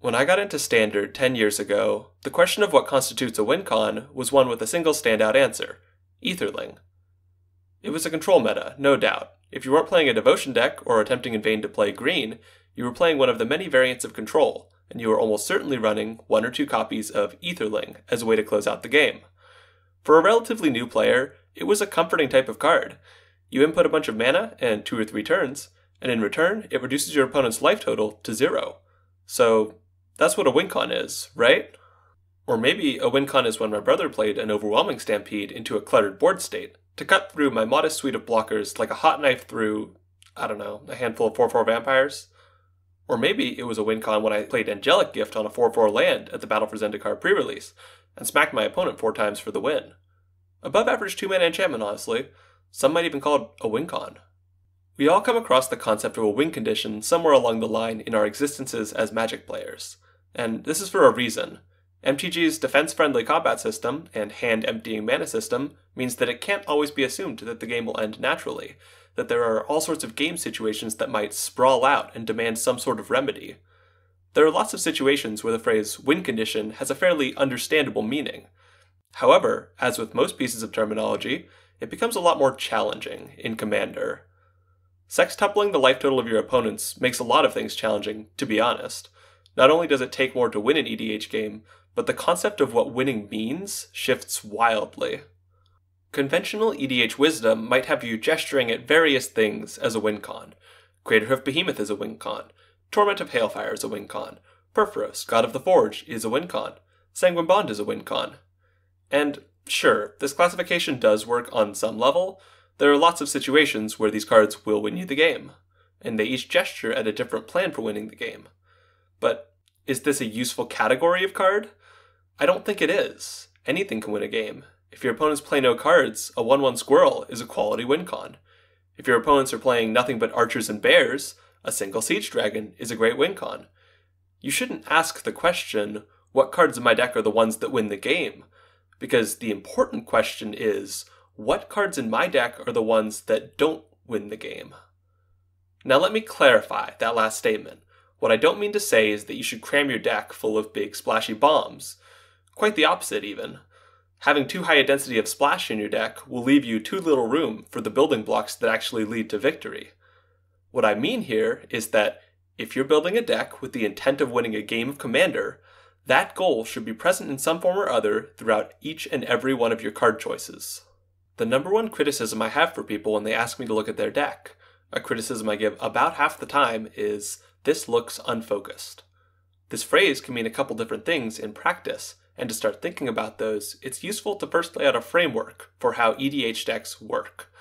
When I got into Standard 10 years ago, the question of what constitutes a WinCon was one with a single standout answer Etherling. It was a control meta, no doubt. If you weren't playing a devotion deck or attempting in vain to play green, you were playing one of the many variants of control, and you were almost certainly running one or two copies of Etherling as a way to close out the game. For a relatively new player, it was a comforting type of card. You input a bunch of mana and two or three turns, and in return, it reduces your opponent's life total to zero. So, that's what a WinCon is, right? Or maybe a WinCon is when my brother played an overwhelming stampede into a cluttered board state to cut through my modest suite of blockers like a hot knife through, I don't know, a handful of 4 4 vampires. Or maybe it was a WinCon when I played Angelic Gift on a 4 4 land at the Battle for Zendikar pre release and smacked my opponent four times for the win. Above average two man enchantment, honestly. Some might even call it a WinCon. We all come across the concept of a win condition somewhere along the line in our existences as Magic players, and this is for a reason. MTG's defense friendly combat system and hand emptying mana system means that it can't always be assumed that the game will end naturally, that there are all sorts of game situations that might sprawl out and demand some sort of remedy. There are lots of situations where the phrase win condition has a fairly understandable meaning. However, as with most pieces of terminology, it becomes a lot more challenging in Commander. Sextupling the life total of your opponents makes a lot of things challenging, to be honest. Not only does it take more to win an EDH game, but the concept of what winning means shifts wildly. Conventional EDH wisdom might have you gesturing at various things as a win con. of Behemoth is a win con. Torment of Hailfire is a win con. Purphoros, God of the Forge, is a win con. Sanguine Bond is a win con. And sure, this classification does work on some level, there are lots of situations where these cards will win you the game, and they each gesture at a different plan for winning the game. But is this a useful category of card? I don't think it is. Anything can win a game. If your opponents play no cards, a 1 1 squirrel is a quality win con. If your opponents are playing nothing but archers and bears, a single siege dragon is a great win con. You shouldn't ask the question, what cards in my deck are the ones that win the game? Because the important question is, what cards in my deck are the ones that don't win the game? Now let me clarify that last statement. What I don't mean to say is that you should cram your deck full of big splashy bombs. Quite the opposite, even. Having too high a density of splash in your deck will leave you too little room for the building blocks that actually lead to victory. What I mean here is that if you're building a deck with the intent of winning a game of Commander, that goal should be present in some form or other throughout each and every one of your card choices. The number one criticism I have for people when they ask me to look at their deck, a criticism I give about half the time, is this looks unfocused. This phrase can mean a couple different things in practice, and to start thinking about those, it's useful to first lay out a framework for how EDH decks work.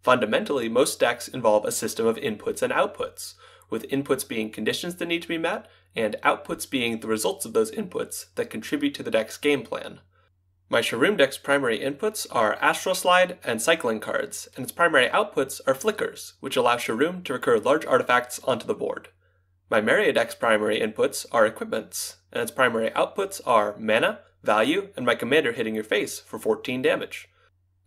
Fundamentally, most decks involve a system of inputs and outputs, with inputs being conditions that need to be met, and outputs being the results of those inputs that contribute to the deck's game plan. My Shroom deck's primary inputs are Astral Slide and Cycling cards, and its primary outputs are Flickers, which allow Shroom to recur large artifacts onto the board. My Maria deck's primary inputs are equipments, and its primary outputs are mana, value, and my commander hitting your face for 14 damage.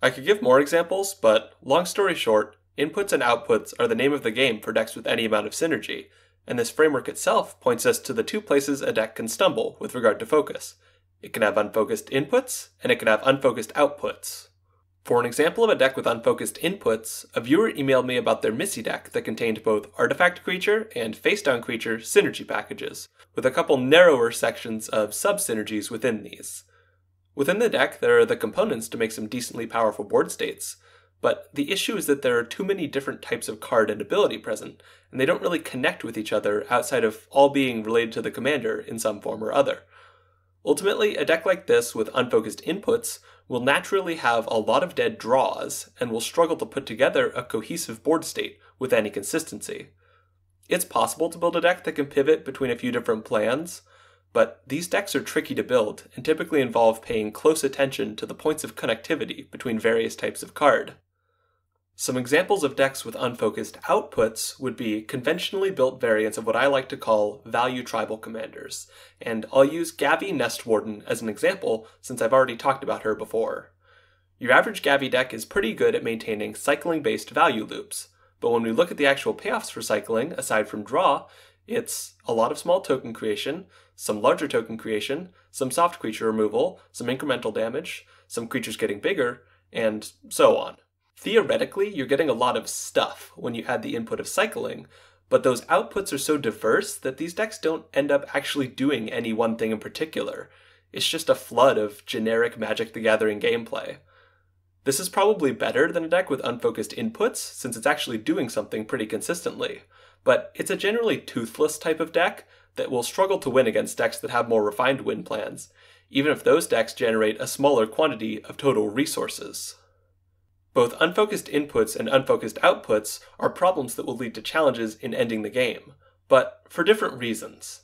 I could give more examples, but long story short, inputs and outputs are the name of the game for decks with any amount of synergy, and this framework itself points us to the two places a deck can stumble with regard to focus it can have unfocused inputs, and it can have unfocused outputs. For an example of a deck with unfocused inputs, a viewer emailed me about their Missy deck that contained both Artifact Creature and Face Down Creature synergy packages, with a couple narrower sections of sub synergies within these. Within the deck, there are the components to make some decently powerful board states, but the issue is that there are too many different types of card and ability present, and they don't really connect with each other outside of all being related to the commander in some form or other. Ultimately, a deck like this with unfocused inputs will naturally have a lot of dead draws and will struggle to put together a cohesive board state with any consistency. It's possible to build a deck that can pivot between a few different plans, but these decks are tricky to build and typically involve paying close attention to the points of connectivity between various types of card. Some examples of decks with unfocused outputs would be conventionally built variants of what I like to call value tribal commanders, and I'll use Gavi Nest Warden as an example since I've already talked about her before. Your average Gavi deck is pretty good at maintaining cycling based value loops, but when we look at the actual payoffs for cycling, aside from draw, It's a lot of small token creation, some larger token creation, some soft creature removal, some incremental damage, some creatures getting bigger, and so on. Theoretically, you're getting a lot of stuff when you add the input of cycling, but those outputs are so diverse that these decks don't end up actually doing any one thing in particular. It's just a flood of generic Magic the Gathering gameplay. This is probably better than a deck with unfocused inputs, since it's actually doing something pretty consistently, but it's a generally toothless type of deck that will struggle to win against decks that have more refined win plans, even if those decks generate a smaller quantity of total resources. Both unfocused inputs and unfocused outputs are problems that will lead to challenges in ending the game, but for different reasons.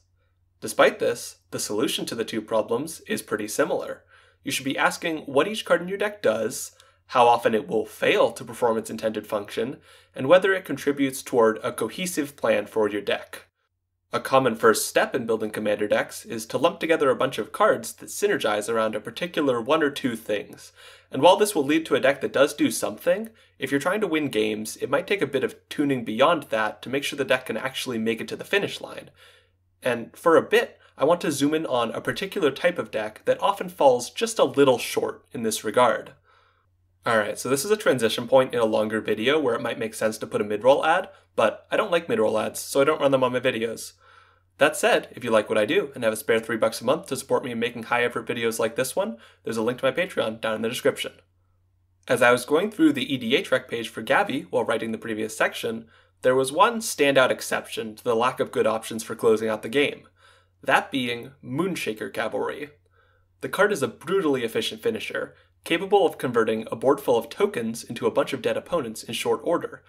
Despite this, the solution to the two problems is pretty similar. You should be asking what each card in your deck does, how often it will fail to perform its intended function, and whether it contributes toward a cohesive plan for your deck. A common first step in building commander decks is to lump together a bunch of cards that synergize around a particular one or two things. And while this will lead to a deck that does do something, if you're trying to win games, it might take a bit of tuning beyond that to make sure the deck can actually make it to the finish line. And for a bit, I want to zoom in on a particular type of deck that often falls just a little short in this regard. Alright, so this is a transition point in a longer video where it might make sense to put a mid-roll ad, but I don't like mid-roll ads, so I don't run them on my videos. That said, if you like what I do and have a spare 3 bucks a month to support me in making high effort videos like this one, there's a link to my Patreon down in the description. As I was going through the EDHREC page for Gavi while writing the previous section, there was one standout exception to the lack of good options for closing out the game, that being Moonshaker Cavalry. The card is a brutally efficient finisher, capable of converting a board full of tokens into a bunch of dead opponents in short order,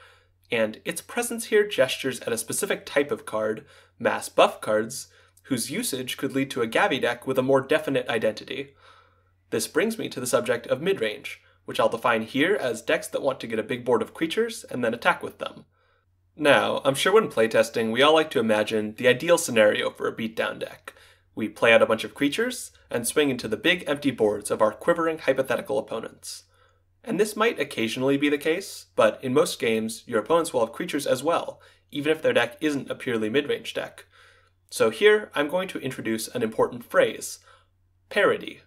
and its presence here gestures at a specific type of card, mass buff cards, whose usage could lead to a Gavi deck with a more definite identity. This brings me to the subject of midrange, which I'll define here as decks that want to get a big board of creatures and then attack with them. Now, I'm sure when playtesting, we all like to imagine the ideal scenario for a beatdown deck. We play out a bunch of creatures and swing into the big empty boards of our quivering hypothetical opponents. And this might occasionally be the case, but in most games, your opponents will have creatures as well, even if their deck isn't a purely mid-range deck. So here, I'm going to introduce an important phrase, parity.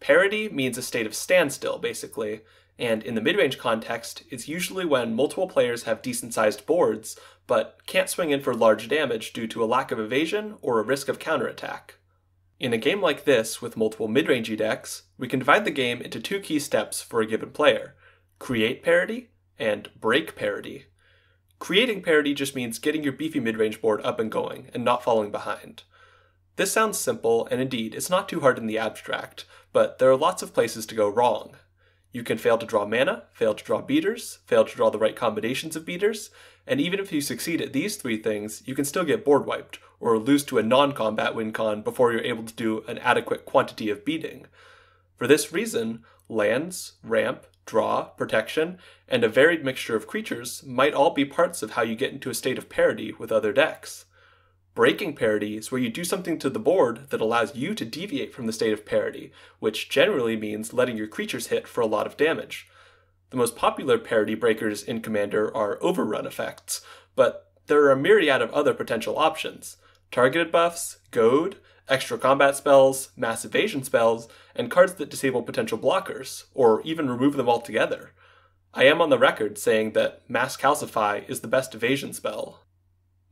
Parity means a state of standstill, basically, and in the mid-range context, it's usually when multiple players have decent-sized boards, but can't swing in for large damage due to a lack of evasion or a risk of counterattack. In a game like this, with multiple mid-rangey decks, we can divide the game into two key steps for a given player, create parity and break parity. Creating parity just means getting your beefy mid-range board up and going, and not falling behind. This sounds simple, and indeed, it's not too hard in the abstract, but there are lots of places to go wrong. You can fail to draw mana, fail to draw beaters, fail to draw the right combinations of beaters, and even if you succeed at these three things, you can still get board wiped, or lose to a non combat win con before you're able to do an adequate quantity of beating. For this reason, lands, ramp, draw, protection, and a varied mixture of creatures might all be parts of how you get into a state of parity with other decks. Breaking parity is where you do something to the board that allows you to deviate from the state of parity, which generally means letting your creatures hit for a lot of damage. The most popular parity breakers in Commander are overrun effects, but there are a myriad of other potential options targeted buffs, goad, extra combat spells, mass evasion spells, and cards that disable potential blockers, or even remove them altogether. I am on the record saying that Mass Calcify is the best evasion spell.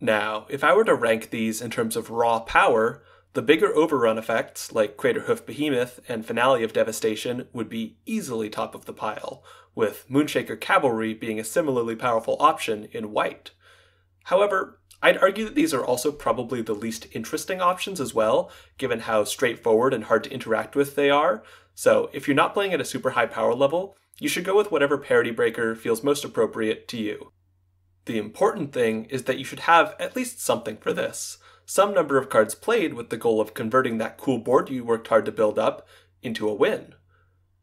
Now, if I were to rank these in terms of raw power, the bigger overrun effects, like Craterhoof Behemoth and Finale of Devastation, would be easily top of the pile, with Moonshaker Cavalry being a similarly powerful option in white. However, I'd argue that these are also probably the least interesting options as well, given how straightforward and hard to interact with they are. So, if you're not playing at a super high power level, you should go with whatever parity breaker feels most appropriate to you. The important thing is that you should have at least something for this. Some number of cards played with the goal of converting that cool board you worked hard to build up into a win.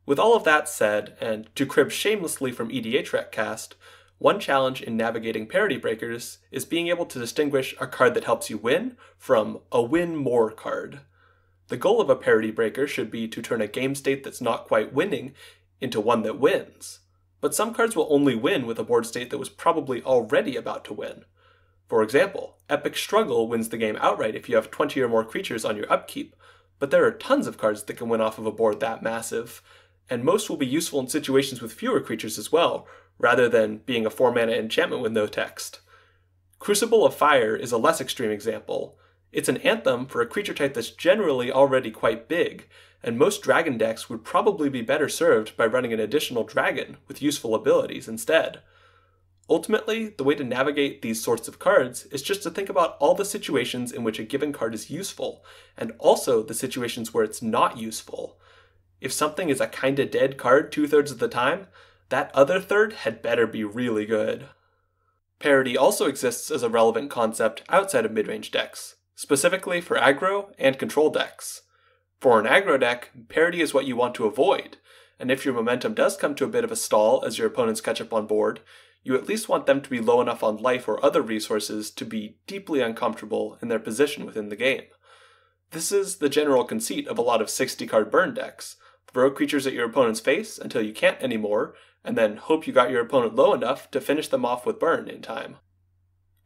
With all of that said, and to crib shamelessly from EDHRECast, one challenge in navigating parity breakers is being able to distinguish a card that helps you win from a win more card. The goal of a parity breaker should be to turn a game state that's not quite winning into one that wins but some cards will only win with a board state that was probably already about to win. For example, Epic Struggle wins the game outright if you have 20 or more creatures on your upkeep, but there are tons of cards that can win off of a board that massive, and most will be useful in situations with fewer creatures as well, rather than being a 4 mana enchantment with no text. Crucible of Fire is a less extreme example. It's an anthem for a creature type that's generally already quite big, and most dragon decks would probably be better served by running an additional dragon with useful abilities instead. Ultimately, the way to navigate these sorts of cards is just to think about all the situations in which a given card is useful, and also the situations where it's not useful. If something is a kinda dead card two thirds of the time, that other third had better be really good. Parity also exists as a relevant concept outside of midrange decks, specifically for aggro and control decks. For an aggro deck, parity is what you want to avoid, and if your momentum does come to a bit of a stall as your opponents catch up on board, you at least want them to be low enough on life or other resources to be deeply uncomfortable in their position within the game. This is the general conceit of a lot of 60 card burn decks. Throw creatures at your opponent's face until you can't anymore, and then hope you got your opponent low enough to finish them off with burn in time.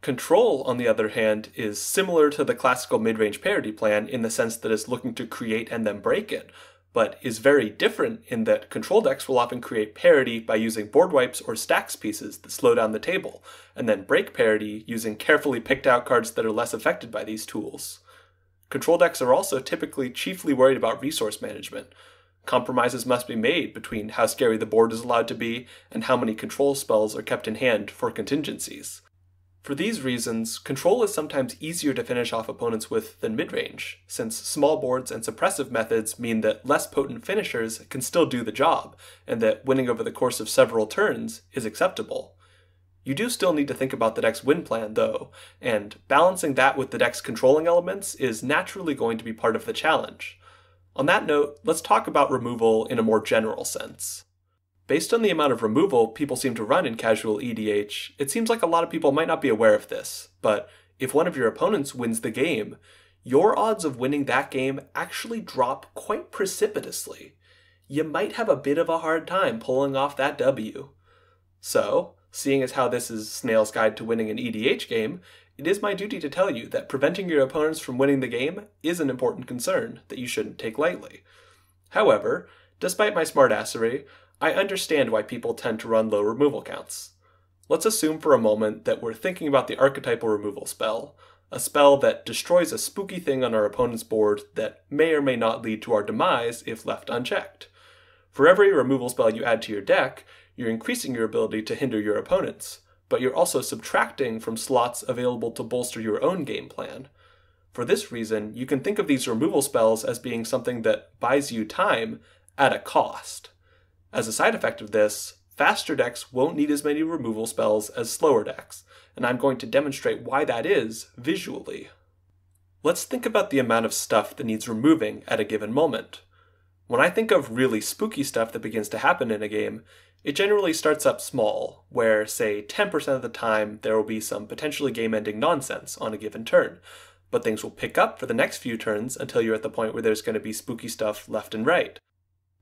Control, on the other hand, is similar to the classical mid-range parity plan in the sense that it's looking to create and then break it, but is very different in that control decks will often create parity by using board wipes or stacks pieces that slow down the table, and then break parity using carefully picked out cards that are less affected by these tools. Control decks are also typically chiefly worried about resource management, Compromises must be made between how scary the board is allowed to be and how many control spells are kept in hand for contingencies. For these reasons, control is sometimes easier to finish off opponents with than midrange, since small boards and suppressive methods mean that less potent finishers can still do the job, and that winning over the course of several turns is acceptable. You do still need to think about the deck's win plan, though, and balancing that with the deck's controlling elements is naturally going to be part of the challenge. On that note, let's talk about removal in a more general sense. Based on the amount of removal people seem to run in casual EDH, it seems like a lot of people might not be aware of this, but if one of your opponents wins the game, your odds of winning that game actually drop quite precipitously. You might have a bit of a hard time pulling off that W. So, seeing as how this is Snail's Guide to Winning an EDH game, it is my duty to tell you that preventing your opponents from winning the game is an important concern that you shouldn't take lightly. However, despite my smartassery, I understand why people tend to run low removal counts. Let's assume for a moment that we're thinking about the archetypal removal spell, a spell that destroys a spooky thing on our opponent's board that may or may not lead to our demise if left unchecked. For every removal spell you add to your deck, you're increasing your ability to hinder your opponents, but you're also subtracting from slots available to bolster your own game plan. For this reason, you can think of these removal spells as being something that buys you time at a cost. As a side effect of this, faster decks won't need as many removal spells as slower decks, and I'm going to demonstrate why that is visually. Let's think about the amount of stuff that needs removing at a given moment. When I think of really spooky stuff that begins to happen in a game, it generally starts up small, where, say, 10% of the time there will be some potentially game ending nonsense on a given turn, but things will pick up for the next few turns until you're at the point where there's going to be spooky stuff left and right.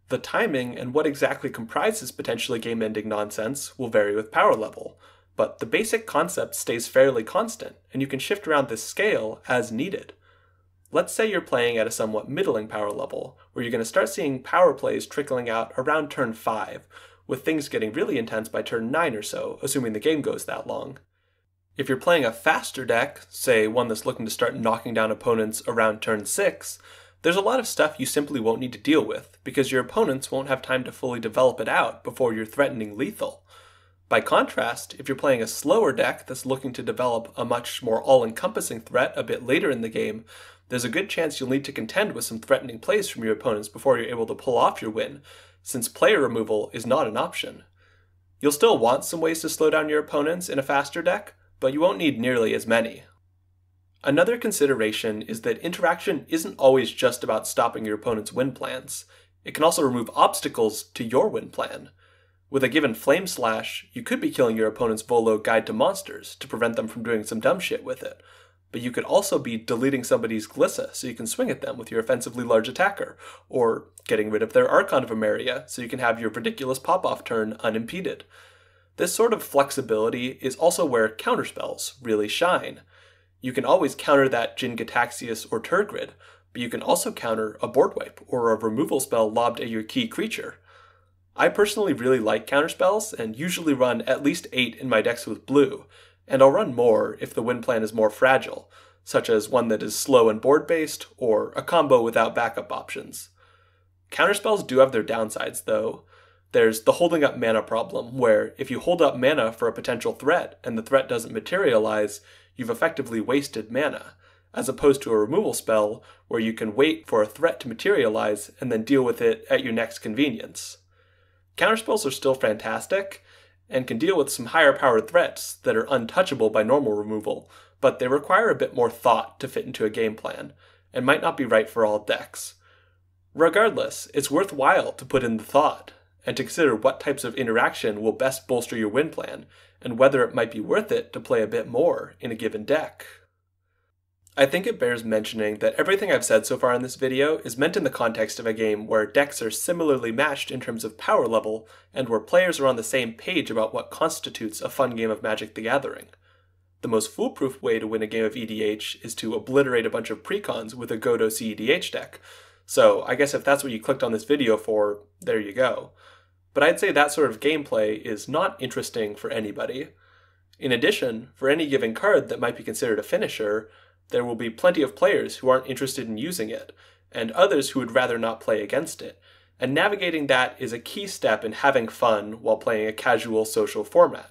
The timing and what exactly comprises potentially game ending nonsense will vary with power level, but the basic concept stays fairly constant, and you can shift around this scale as needed. Let's say you're playing at a somewhat middling power level, where you're going to start seeing power plays trickling out around turn 5, with things getting really intense by turn 9 or so, assuming the game goes that long. If you're playing a faster deck, say one that's looking to start knocking down opponents around turn 6, there's a lot of stuff you simply won't need to deal with, because your opponents won't have time to fully develop it out before you're threatening lethal. By contrast, if you're playing a slower deck that's looking to develop a much more all encompassing threat a bit later in the game, there's a good chance you'll need to contend with some threatening plays from your opponents before you're able to pull off your win, since player removal is not an option. You'll still want some ways to slow down your opponents in a faster deck, but you won't need nearly as many. Another consideration is that interaction isn't always just about stopping your opponent's win plans. It can also remove obstacles to your win plan. With a given Flame Slash, you could be killing your opponent's Volo Guide to Monsters to prevent them from doing some dumb shit with it, but you could also be deleting somebody's Glissa so you can swing at them with your offensively large attacker, or getting rid of their Archon of Emeria so you can have your ridiculous pop off turn unimpeded. This sort of flexibility is also where counterspells really shine. You can always counter that Jin Gitaxias or Tergrid, but you can also counter a board wipe or a removal spell lobbed at your key creature. I personally really like counterspells and usually run at least 8 in my decks with blue, and I'll run more if the win plan is more fragile, such as one that is slow and board based, or a combo without backup options. Counterspells do have their downsides, though. There's the holding up mana problem, where if you hold up mana for a potential threat and the threat doesn't materialize, you've effectively wasted mana, as opposed to a removal spell where you can wait for a threat to materialize and then deal with it at your next convenience. Counterspells are still fantastic, and can deal with some higher powered threats that are untouchable by normal removal, but they require a bit more thought to fit into a game plan, and might not be right for all decks. Regardless, it's worthwhile to put in the thought, and to consider what types of interaction will best bolster your win plan, and whether it might be worth it to play a bit more in a given deck. I think it bears mentioning that everything I've said so far in this video is meant in the context of a game where decks are similarly matched in terms of power level, and where players are on the same page about what constitutes a fun game of Magic the Gathering. The most foolproof way to win a game of EDH is to obliterate a bunch of precons with a Godo CEDH deck, so I guess if that's what you clicked on this video for, there you go. But I'd say that sort of gameplay is not interesting for anybody. In addition, for any given card that might be considered a finisher, there will be plenty of players who aren't interested in using it, and others who would rather not play against it. And navigating that is a key step in having fun while playing a casual social format.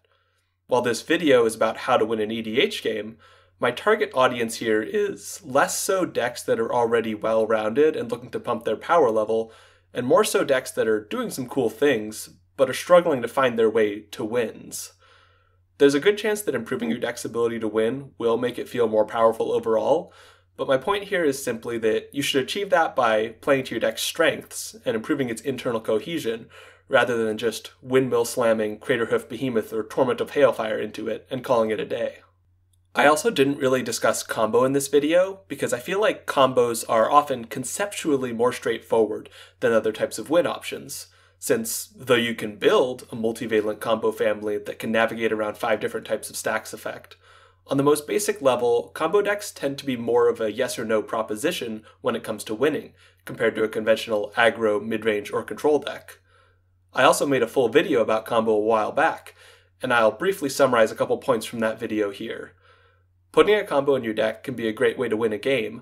While this video is about how to win an EDH game, my target audience here is less so decks that are already well rounded and looking to pump their power level, and more so decks that are doing some cool things, but are struggling to find their way to wins. There's a good chance that improving your deck's ability to win will make it feel more powerful overall, but my point here is simply that you should achieve that by playing to your deck's strengths and improving its internal cohesion, rather than just windmill slamming Craterhoof Behemoth or Torment of Hailfire into it and calling it a day. I also didn't really discuss combo in this video because I feel like combos are often conceptually more straightforward than other types of win options since though you can build a multivalent combo family that can navigate around five different types of stacks effect, on the most basic level, combo decks tend to be more of a yes or no proposition when it comes to winning, compared to a conventional aggro, midrange, or control deck. I also made a full video about combo a while back, and I'll briefly summarize a couple points from that video here. Putting a combo in your deck can be a great way to win a game,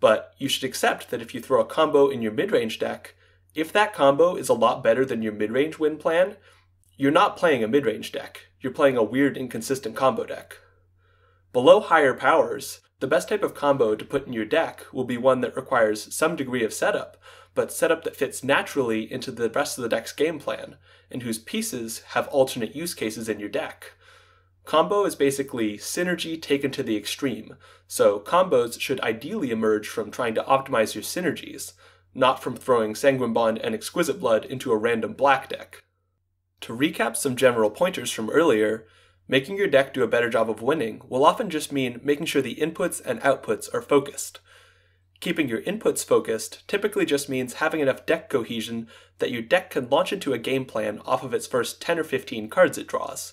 but you should accept that if you throw a combo in your midrange deck, if that combo is a lot better than your mid-range win plan, you're not playing a mid-range deck. You're playing a weird, inconsistent combo deck. Below higher powers, the best type of combo to put in your deck will be one that requires some degree of setup, but setup that fits naturally into the rest of the deck's game plan, and whose pieces have alternate use cases in your deck. Combo is basically synergy taken to the extreme, so combos should ideally emerge from trying to optimize your synergies, not from throwing Sanguine Bond and Exquisite Blood into a random black deck. To recap some general pointers from earlier, making your deck do a better job of winning will often just mean making sure the inputs and outputs are focused. Keeping your inputs focused typically just means having enough deck cohesion that your deck can launch into a game plan off of its first 10 or 15 cards it draws.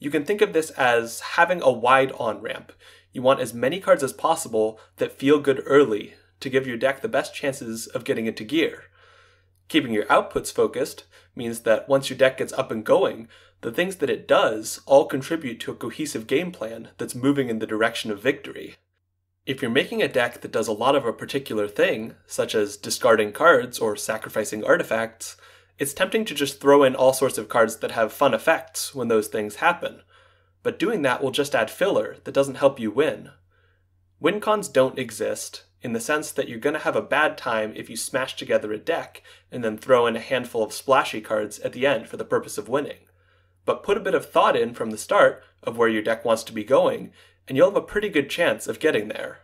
You can think of this as having a wide on ramp. You want as many cards as possible that feel good early to give your deck the best chances of getting into gear. Keeping your outputs focused means that once your deck gets up and going, the things that it does all contribute to a cohesive game plan that's moving in the direction of victory. If you're making a deck that does a lot of a particular thing, such as discarding cards or sacrificing artifacts, it's tempting to just throw in all sorts of cards that have fun effects when those things happen. But doing that will just add filler that doesn't help you win. Win cons don't exist, in the sense that you're going to have a bad time if you smash together a deck and then throw in a handful of splashy cards at the end for the purpose of winning. But put a bit of thought in from the start of where your deck wants to be going, and you'll have a pretty good chance of getting there.